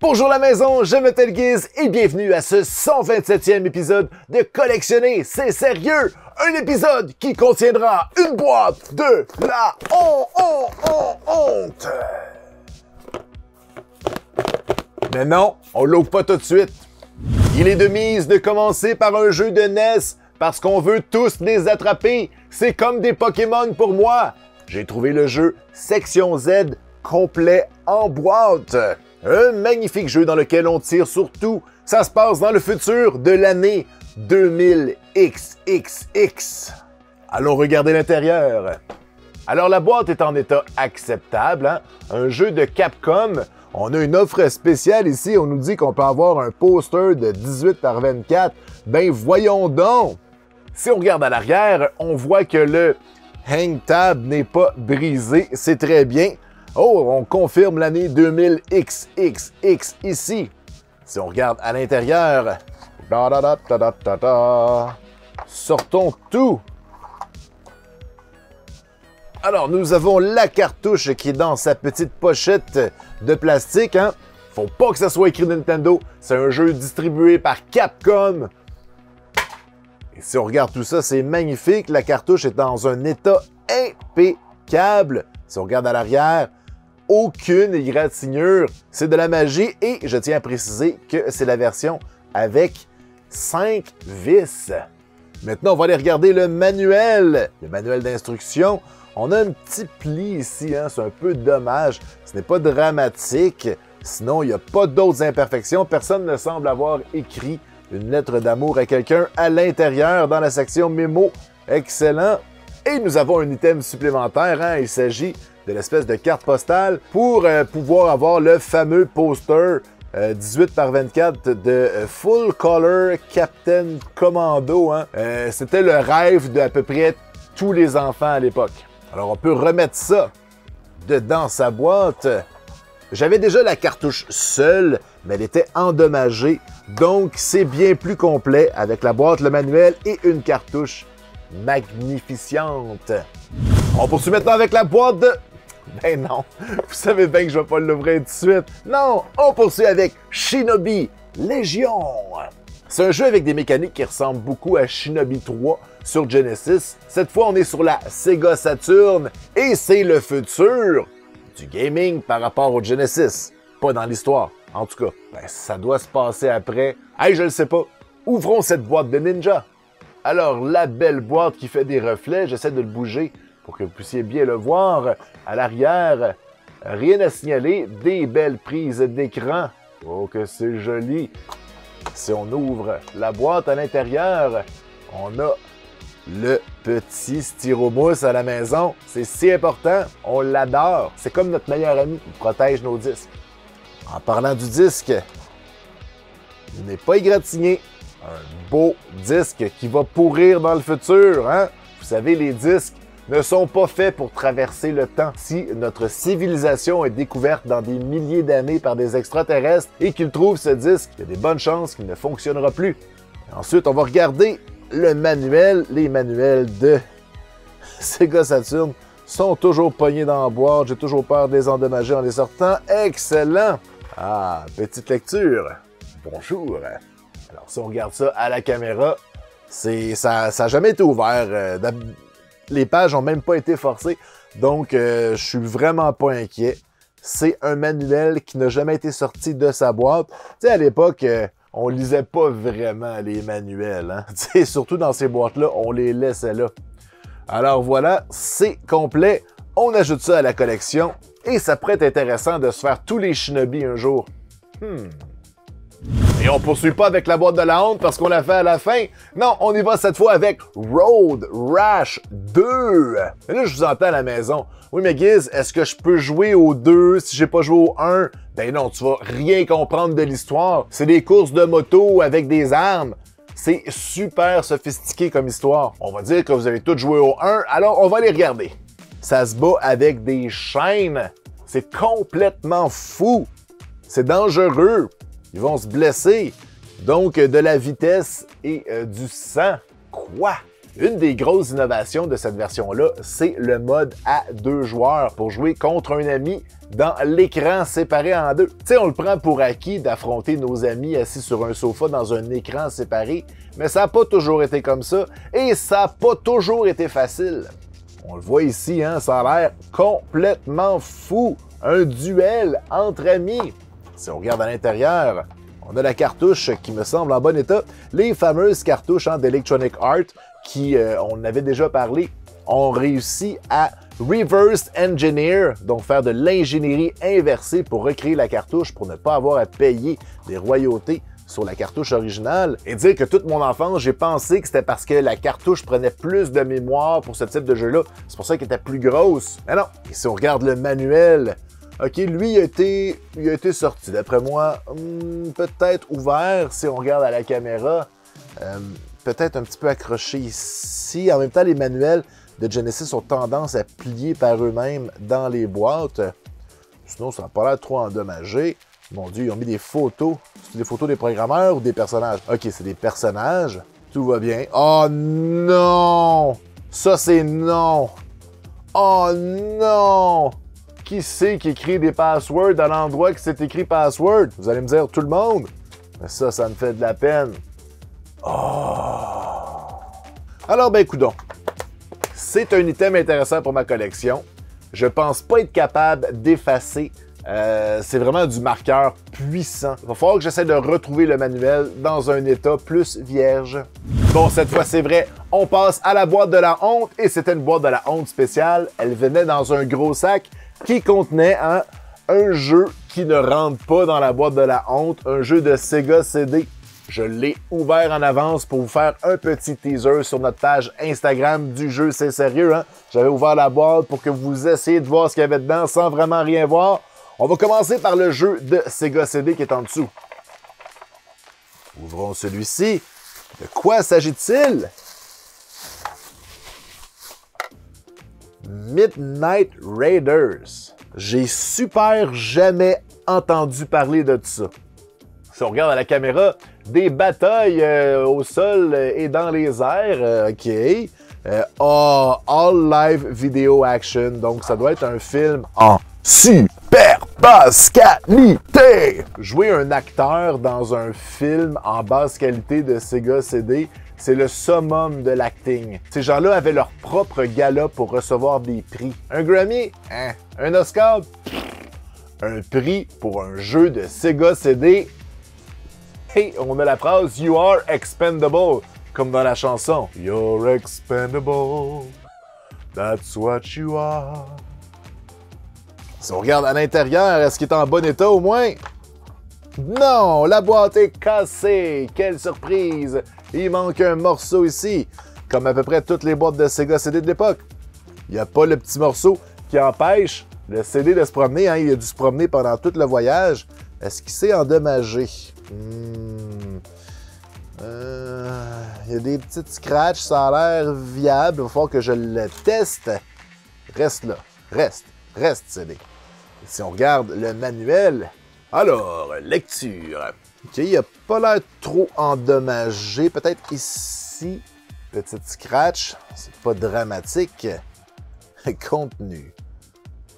Bonjour la maison, je m'appelle Giz et bienvenue à ce 127e épisode de Collectionner, c'est sérieux! Un épisode qui contiendra une boîte de la hon- hon- hon- honte! Mais non, on l'ouvre pas tout de suite. Il est de mise de commencer par un jeu de NES parce qu'on veut tous les attraper. C'est comme des Pokémon pour moi. J'ai trouvé le jeu Section Z complet en boîte. Un magnifique jeu dans lequel on tire sur tout. Ça se passe dans le futur de l'année 2000XXX. Allons regarder l'intérieur. Alors la boîte est en état acceptable, hein? un jeu de Capcom. On a une offre spéciale ici, on nous dit qu'on peut avoir un poster de 18 par 24. Ben voyons donc! Si on regarde à l'arrière, on voit que le hang tab n'est pas brisé, c'est très bien. Oh, on confirme l'année 2000XXX ici. Si on regarde à l'intérieur, sortons tout. Alors, nous avons la cartouche qui est dans sa petite pochette de plastique. Hein? Faut pas que ça soit écrit Nintendo. C'est un jeu distribué par Capcom. Et si on regarde tout ça, c'est magnifique. La cartouche est dans un état impeccable. Si on regarde à l'arrière, aucune égratignure. C'est de la magie et je tiens à préciser que c'est la version avec 5 vis. Maintenant, on va aller regarder le manuel, le manuel d'instruction. On a un petit pli ici, hein, c'est un peu dommage. Ce n'est pas dramatique. Sinon, il n'y a pas d'autres imperfections. Personne ne semble avoir écrit une lettre d'amour à quelqu'un à l'intérieur dans la section mémo. Excellent. Et nous avons un item supplémentaire. hein. Il s'agit de l'espèce de carte postale pour euh, pouvoir avoir le fameux poster euh, 18 par 24 de euh, Full Color Captain Commando. hein. Euh, C'était le rêve de à peu près tous les enfants à l'époque. Alors on peut remettre ça dedans sa boîte. J'avais déjà la cartouche seule, mais elle était endommagée. Donc c'est bien plus complet avec la boîte, le manuel et une cartouche magnificente. On poursuit maintenant avec la boîte de... Ben non, vous savez bien que je vais pas l'ouvrir tout de suite. Non, on poursuit avec Shinobi Légion. C'est un jeu avec des mécaniques qui ressemblent beaucoup à Shinobi 3 sur Genesis. Cette fois, on est sur la Sega Saturn et c'est le futur du gaming par rapport au Genesis. Pas dans l'histoire, en tout cas. Ben, ça doit se passer après. Hey, je le sais pas. Ouvrons cette boîte de ninja. Alors, la belle boîte qui fait des reflets, j'essaie de le bouger pour que vous puissiez bien le voir. À l'arrière, rien à signaler, des belles prises d'écran. Oh, que c'est joli. Si on ouvre la boîte à l'intérieur, on a le petit styromousse à la maison. C'est si important, on l'adore. C'est comme notre meilleur ami qui protège nos disques. En parlant du disque, il n'est pas égratigné. Un beau disque qui va pourrir dans le futur. Hein? Vous savez, les disques ne sont pas faits pour traverser le temps. Si notre civilisation est découverte dans des milliers d'années par des extraterrestres et qu'ils trouvent ce disque, il y a des bonnes chances qu'il ne fonctionnera plus. Ensuite, on va regarder le manuel. Les manuels de Sega Saturn sont toujours pognés dans la boîte. J'ai toujours peur de les endommager en les sortant. Excellent! Ah, petite lecture. Bonjour. Alors, si on regarde ça à la caméra, c'est ça n'a jamais été ouvert. Euh, les pages n'ont même pas été forcées. Donc, euh, je suis vraiment pas inquiet. C'est un manuel qui n'a jamais été sorti de sa boîte. Tu sais, à l'époque, euh, on lisait pas vraiment les manuels. Hein? Surtout dans ces boîtes-là, on les laissait là. Alors voilà, c'est complet. On ajoute ça à la collection. Et ça pourrait être intéressant de se faire tous les shinobi un jour. Hmm. Et on poursuit pas avec la boîte de la honte parce qu'on l'a fait à la fin. Non, on y va cette fois avec Road Rash 2. Et là, je vous entends à la maison. Oui, mais Giz, est-ce que je peux jouer au 2 si j'ai pas joué au 1? Ben non, tu vas rien comprendre de l'histoire. C'est des courses de moto avec des armes. C'est super sophistiqué comme histoire. On va dire que vous avez tous joué au 1, alors on va les regarder. Ça se bat avec des chaînes. C'est complètement fou. C'est dangereux. Ils vont se blesser. Donc, de la vitesse et euh, du sang. Quoi? Une des grosses innovations de cette version-là, c'est le mode à deux joueurs pour jouer contre un ami dans l'écran séparé en deux. Tu sais, on le prend pour acquis d'affronter nos amis assis sur un sofa dans un écran séparé, mais ça n'a pas toujours été comme ça et ça n'a pas toujours été facile. On le voit ici, hein, ça a l'air complètement fou. Un duel entre amis. Si on regarde à l'intérieur, on a la cartouche qui me semble en bon état. Les fameuses cartouches hein, d'Electronic Art qui, euh, on avait déjà parlé, ont réussi à reverse engineer, donc faire de l'ingénierie inversée pour recréer la cartouche pour ne pas avoir à payer des royautés sur la cartouche originale et dire que toute mon enfance, j'ai pensé que c'était parce que la cartouche prenait plus de mémoire pour ce type de jeu-là. C'est pour ça qu'elle était plus grosse. Mais non, et si on regarde le manuel, OK, lui, il a été, il a été sorti. D'après moi, hmm, peut-être ouvert si on regarde à la caméra. Euh, peut-être un petit peu accroché ici. En même temps, les manuels de Genesis ont tendance à plier par eux-mêmes dans les boîtes. Sinon, ça n'a pas l'air trop endommagé. Mon Dieu, ils ont mis des photos. C'est des photos des programmeurs ou des personnages? OK, c'est des personnages. Tout va bien. Oh non! Ça, c'est non! Oh non! Qui c'est qui écrit des passwords à l'endroit que c'est écrit password? Vous allez me dire tout le monde? Mais ça, ça me fait de la peine. Oh! Alors, ben, coudon. C'est un item intéressant pour ma collection. Je pense pas être capable d'effacer. Euh, c'est vraiment du marqueur puissant. Il va falloir que j'essaie de retrouver le manuel dans un état plus vierge. Bon, cette fois, c'est vrai. On passe à la boîte de la honte et c'était une boîte de la honte spéciale. Elle venait dans un gros sac qui contenait un, jeu qui ne rentre pas dans la boîte de la honte, un jeu de Sega CD. Je l'ai ouvert en avance pour vous faire un petit teaser sur notre page Instagram du jeu C'est sérieux. Hein? J'avais ouvert la boîte pour que vous essayiez de voir ce qu'il y avait dedans sans vraiment rien voir. On va commencer par le jeu de Sega CD qui est en dessous. Ouvrons celui-ci. De quoi s'agit-il? Midnight Raiders. J'ai super jamais entendu parler de ça. Si on regarde à la caméra, des batailles euh, au sol et dans les airs, euh, ok. Euh, oh, all live video action, donc ça doit être un film en super basse qualité. Jouer un acteur dans un film en basse qualité de Sega CD, c'est le summum de l'acting. Ces gens-là avaient leur propre gala pour recevoir des prix. Un Grammy? Hein? Un Oscar? Un prix pour un jeu de Sega CD? Hey, on a la phrase You are expendable, comme dans la chanson. You're expendable, that's what you are. Si on regarde à l'intérieur, est-ce qu'il est en bon état au moins? Non, la boîte est cassée. Quelle surprise! Il manque un morceau ici, comme à peu près toutes les boîtes de Sega CD de l'époque. Il n'y a pas le petit morceau qui empêche le CD de se promener. Hein. Il a dû se promener pendant tout le voyage. Est-ce qu'il s'est endommagé? Hmm. Euh, il y a des petites scratches, ça a l'air viable. Il va falloir que je le teste. Reste là. Reste. Reste, CD. Si on regarde le manuel, alors, lecture. OK, il a pas l'air trop endommagé. Peut-être ici, petite scratch. C'est pas dramatique. Contenu.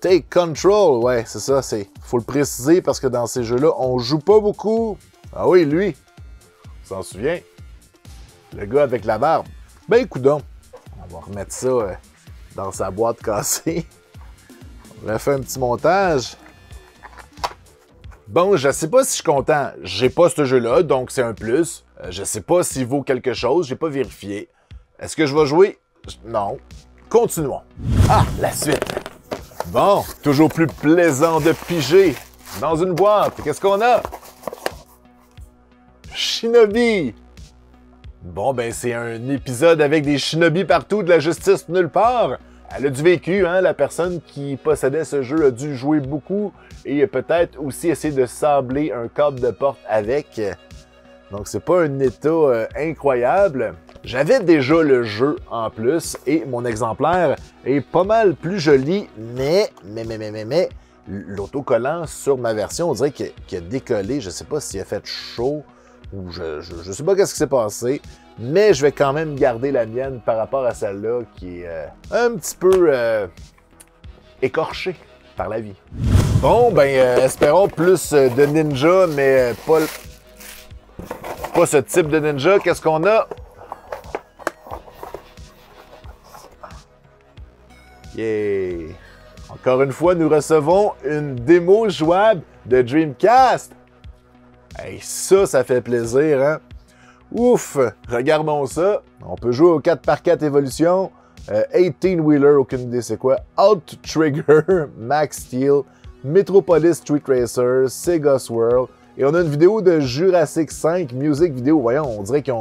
Take control, ouais, c'est ça. C'est faut le préciser parce que dans ces jeux-là, on joue pas beaucoup. Ah oui, lui. S'en souvient. Le gars avec la barbe. Ben, donc. On va remettre ça euh, dans sa boîte cassée. On va faire un petit montage. Bon, je sais pas si je suis content. J'ai pas ce jeu-là, donc c'est un plus. Euh, je sais pas s'il vaut quelque chose, j'ai pas vérifié. Est-ce que je vais jouer? Non. Continuons. Ah, la suite. Bon, toujours plus plaisant de piger. Dans une boîte, qu'est-ce qu'on a? Shinobi. Bon, ben c'est un épisode avec des shinobi partout, de la justice nulle part. Elle a du vécu, hein? La personne qui possédait ce jeu a dû jouer beaucoup et peut-être aussi essayer de sabler un câble de porte avec. Donc c'est pas un état euh, incroyable. J'avais déjà le jeu en plus et mon exemplaire est pas mal plus joli, mais, mais, mais, mais, mais, mais l'autocollant sur ma version, on dirait qu'il a décollé. Je sais pas s'il a fait chaud je, sais pas qu'est-ce qui s'est passé, mais je vais quand même garder la mienne par rapport à celle-là qui est euh, un petit peu euh, écorchée par la vie. Bon, ben, euh, espérons plus de ninja, mais pas, pas ce type de ninja. Qu'est-ce qu'on a? Yeah! Encore une fois, nous recevons une démo jouable de Dreamcast. Hey, ça, ça fait plaisir, hein? Ouf! Regardons ça. On peut jouer au 4x4 Evolution. 18-wheeler, euh, aucune idée c'est quoi. Out Trigger, Max Steel, Metropolis Street Racer, Sega Swirl. Et on a une vidéo de Jurassic 5 Music Video. Voyons, on dirait qu'ils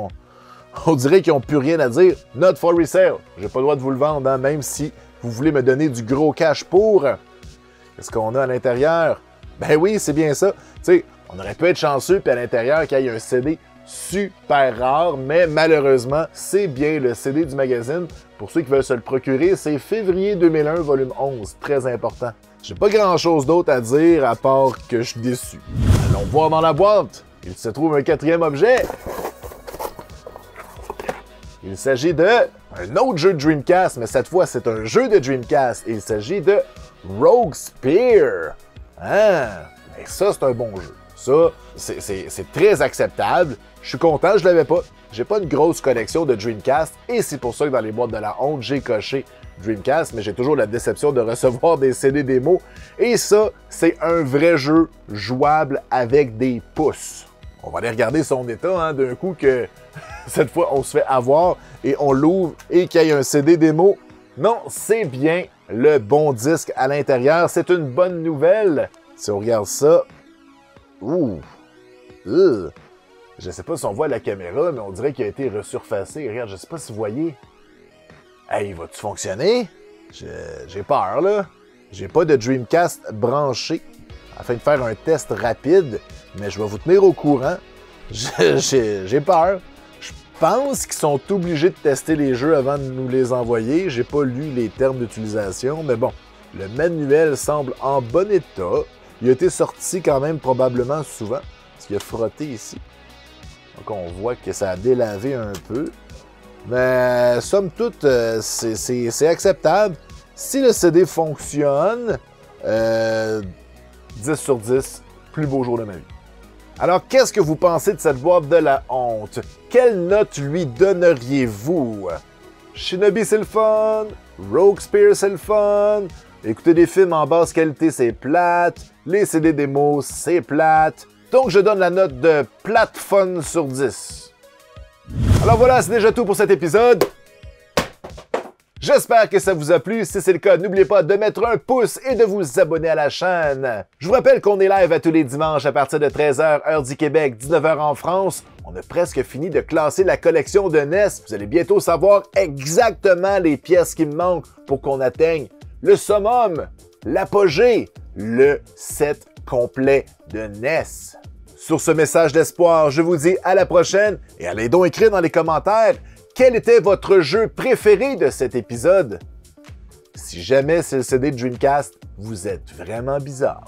dirait qu'ils ont plus rien à dire. Not for resale. J'ai pas le droit de vous le vendre, hein, même si vous voulez me donner du gros cash pour. Qu'est-ce qu'on a à l'intérieur? Ben oui, c'est bien ça. Tu sais, on aurait pu être chanceux, puis à l'intérieur, qu'il y ait un CD super rare, mais malheureusement, c'est bien le CD du magazine. Pour ceux qui veulent se le procurer, c'est février 2001, volume 11, très important. J'ai pas grand chose d'autre à dire à part que je suis déçu. Allons voir dans la boîte. Il se trouve un quatrième objet. Il s'agit de un autre jeu de Dreamcast, mais cette fois c'est un jeu de Dreamcast. Il s'agit de Rogue Spear. Ah, et ça c'est un bon jeu. Ça, c'est très acceptable. Je suis content, je l'avais pas. J'ai pas une grosse collection de Dreamcast et c'est pour ça que dans les boîtes de la honte, j'ai coché Dreamcast, mais j'ai toujours la déception de recevoir des CD démos. Et ça, c'est un vrai jeu jouable avec des pouces. On va aller regarder son état hein, d'un coup que cette fois on se fait avoir et on l'ouvre et qu'il y ait un CD démo. Non, c'est bien le bon disque à l'intérieur. C'est une bonne nouvelle. Si on regarde ça, ouh, je je sais pas si on voit la caméra, mais on dirait qu'il a été resurfacé. Regarde, je sais pas si vous voyez. Hey, va-tu fonctionner? J'ai peur, là. J'ai pas de Dreamcast branché afin de faire un test rapide, mais je vais vous tenir au courant. J'ai peur. Je pense qu'ils sont obligés de tester les jeux avant de nous les envoyer. J'ai pas lu les termes d'utilisation, mais bon, le manuel semble en bon état. Il a été sorti quand même probablement souvent, parce qu'il a frotté ici. Donc on voit que ça a délavé un peu. Mais somme toute, euh, c'est acceptable. Si le CD fonctionne, euh, 10 sur 10, plus beau jour de ma vie. Alors, qu'est-ce que vous pensez de cette boîte de la honte? Quelle note lui donneriez-vous? Shinobi, c'est le fun. Rogue Spear, c'est le fun. Écouter des films en basse qualité, c'est plate. Les CD démos, c'est plate. Donc, je donne la note de plate fun sur 10. Alors voilà, c'est déjà tout pour cet épisode. J'espère que ça vous a plu. Si c'est le cas, n'oubliez pas de mettre un pouce et de vous abonner à la chaîne. Je vous rappelle qu'on est live à tous les dimanches à partir de 13h, heure du Québec, 19h en France. On a presque fini de classer la collection de NES. Vous allez bientôt savoir exactement les pièces qui me manquent pour qu'on atteigne le summum, l'apogée, le set complet de NES. Sur ce message d'espoir, je vous dis à la prochaine et allez donc écrire dans les commentaires quel était votre jeu préféré de cet épisode? Si jamais c'est le CD de Dreamcast, vous êtes vraiment bizarre.